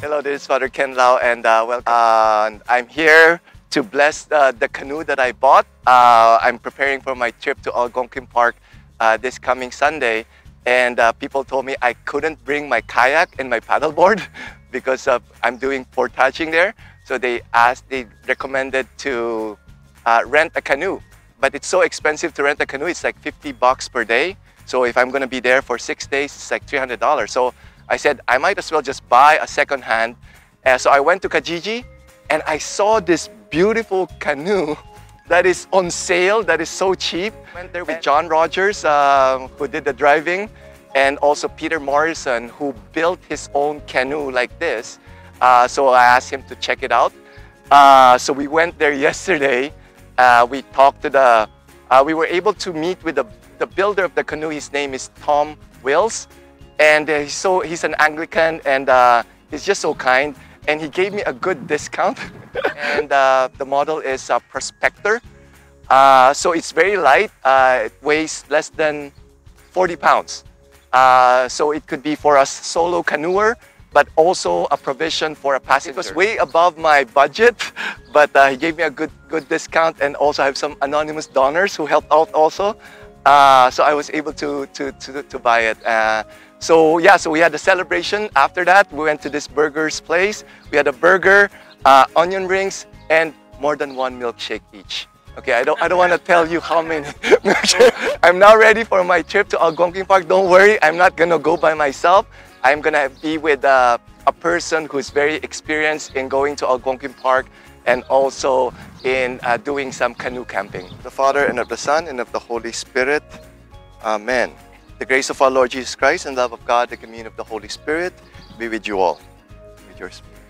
Hello, this is Father Ken Lao, and uh, well, uh, I'm here to bless uh, the canoe that I bought. Uh, I'm preparing for my trip to Algonquin Park uh, this coming Sunday, and uh, people told me I couldn't bring my kayak and my paddleboard because I'm doing portaging there. So they asked, they recommended to rent a canoe, but it's so expensive to rent a canoe. It's like 50 bucks per day. So if I'm going to be there for six days, it's like $300. So I said, I might as well just buy a second hand. Uh, so I went to Kijiji and I saw this beautiful canoe that is on sale, that is so cheap. Went there with John Rogers, uh, who did the driving, and also Peter Morrison, who built his own canoe like this. Uh, so I asked him to check it out. Uh, so we went there yesterday. Uh, we talked to the, uh, we were able to meet with the, the builder of the canoe. His name is Tom Wills and uh, he's so he's an Anglican and uh, he's just so kind and he gave me a good discount and uh, the model is a Prospector uh, so it's very light uh, it weighs less than 40 pounds uh, so it could be for a solo canoeer but also a provision for a passenger. It was way above my budget, but he gave me a good good discount and also I have some anonymous donors who helped out also. so I was able to, to, to, to buy it. So yeah, so we had a celebration. After that, we went to this burger's place. We had a burger, uh, onion rings, and more than one milkshake each. Okay, I don't, I don't want to tell you how many. I'm now ready for my trip to Algonquin Park. Don't worry, I'm not gonna go by myself. I'm gonna be with uh, a person who's very experienced in going to Algonquin Park and also in uh, doing some canoe camping. The Father and of the Son and of the Holy Spirit. Amen. The grace of our Lord Jesus Christ and love of God, the communion of the Holy Spirit be with you all, with your spirit.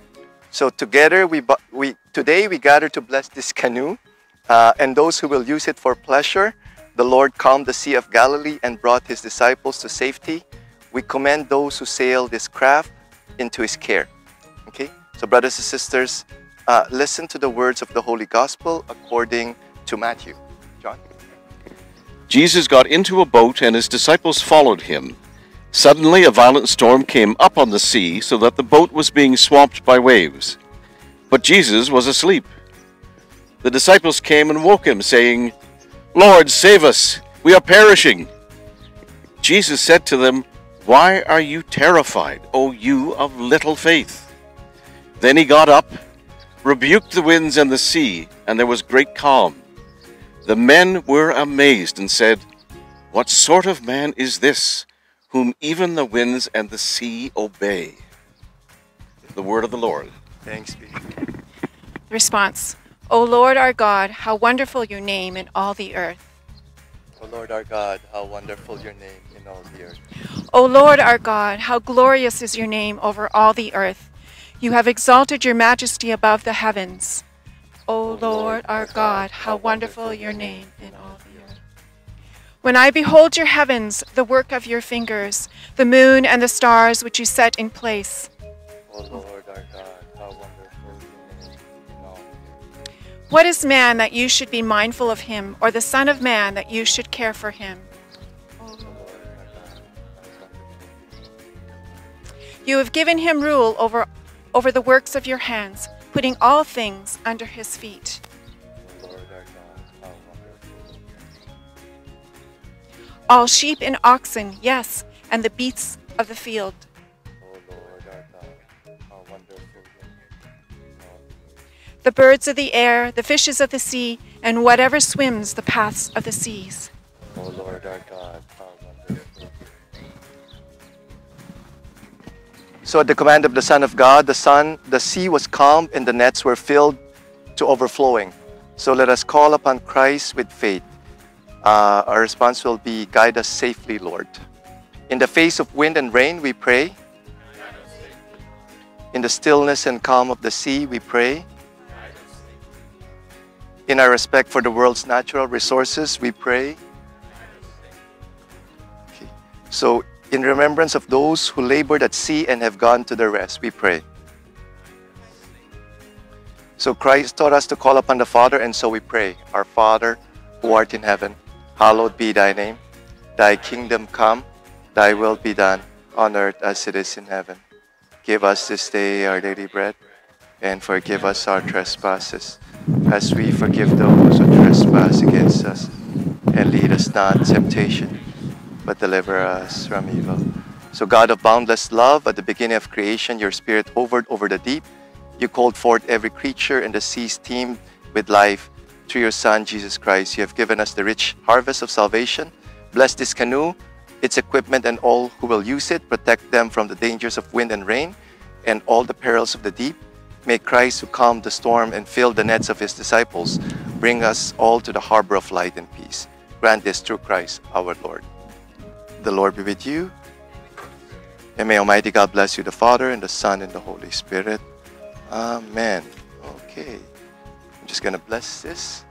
So together, we, we today we gather to bless this canoe uh, and those who will use it for pleasure. The Lord calmed the Sea of Galilee and brought his disciples to safety. We commend those who sail this craft into his care. Okay? So brothers and sisters, uh, listen to the words of the Holy Gospel according to Matthew. Jesus got into a boat and his disciples followed him. Suddenly, a violent storm came up on the sea so that the boat was being swamped by waves. But Jesus was asleep. The disciples came and woke him, saying, Lord, save us! We are perishing! Jesus said to them, Why are you terrified, O you of little faith? Then he got up, rebuked the winds and the sea, and there was great calm. The men were amazed and said, What sort of man is this, whom even the winds and the sea obey? The word of the Lord. Thanks be. Response O Lord our God, how wonderful your name in all the earth. O Lord our God, how wonderful your name in all the earth. O Lord our God, how glorious is your name over all the earth. You have exalted your majesty above the heavens. O Lord our God, how wonderful your name in all the earth. When I behold your heavens, the work of your fingers, the moon and the stars which you set in place. O Lord our God, how wonderful your name in all the earth. What is man that you should be mindful of him, or the Son of Man that you should care for him? You have given him rule over, over the works of your hands putting all things under his feet. All sheep and oxen, yes, and the beasts of the field. The birds of the air, the fishes of the sea, and whatever swims the paths of the seas. O Lord our God, So at the command of the Son of God, the sun, the sea was calm and the nets were filled to overflowing. So let us call upon Christ with faith. Uh, our response will be, guide us safely, Lord. In the face of wind and rain, we pray. In the stillness and calm of the sea, we pray. In our respect for the world's natural resources, we pray. Okay. So in remembrance of those who labored at sea and have gone to their rest, we pray. So Christ taught us to call upon the Father, and so we pray. Our Father, who art in heaven, hallowed be thy name. Thy kingdom come, thy will be done, on earth as it is in heaven. Give us this day our daily bread, and forgive us our trespasses, as we forgive those who trespass against us. And lead us not temptation, but deliver us from evil. So, God of boundless love, at the beginning of creation, your spirit hovered over the deep. You called forth every creature, and the seas teemed with life. Through your Son, Jesus Christ, you have given us the rich harvest of salvation. Bless this canoe, its equipment, and all who will use it. Protect them from the dangers of wind and rain and all the perils of the deep. May Christ, who calmed the storm and filled the nets of his disciples, bring us all to the harbor of light and peace. Grant this through Christ our Lord. The Lord be with you. And may Almighty God bless you, the Father, and the Son, and the Holy Spirit. Amen. Okay. I'm just going to bless this.